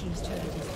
team's turret has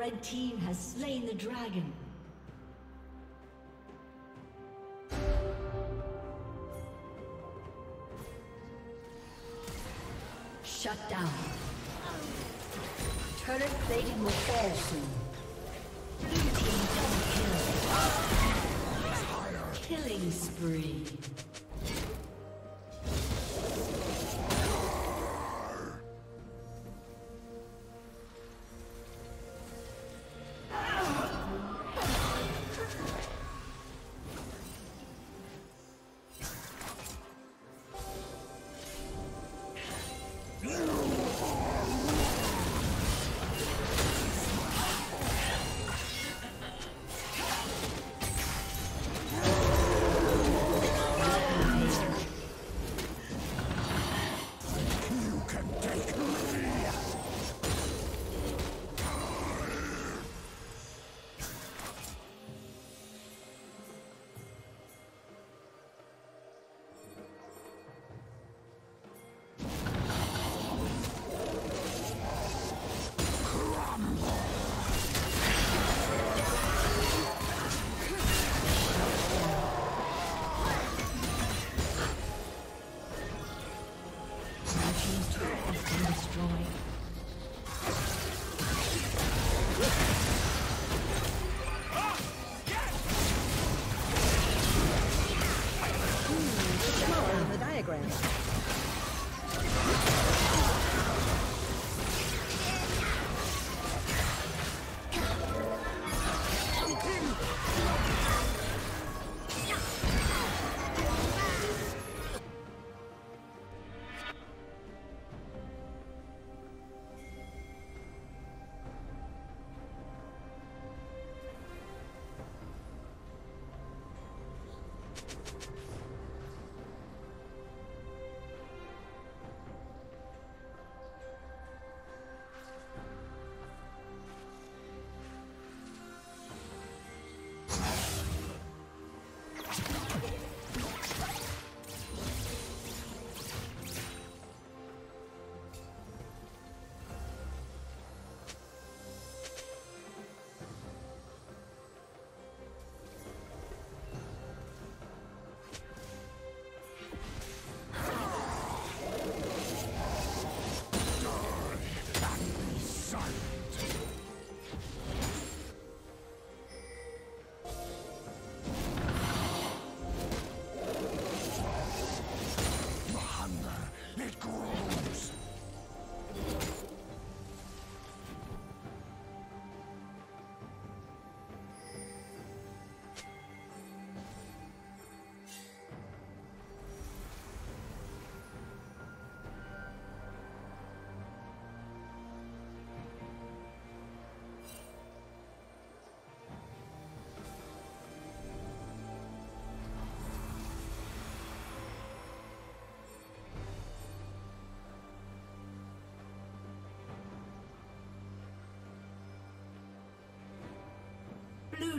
Red team has slain the dragon. Shut down. Turret plating will fall soon. Blue team double kill. Killing spree.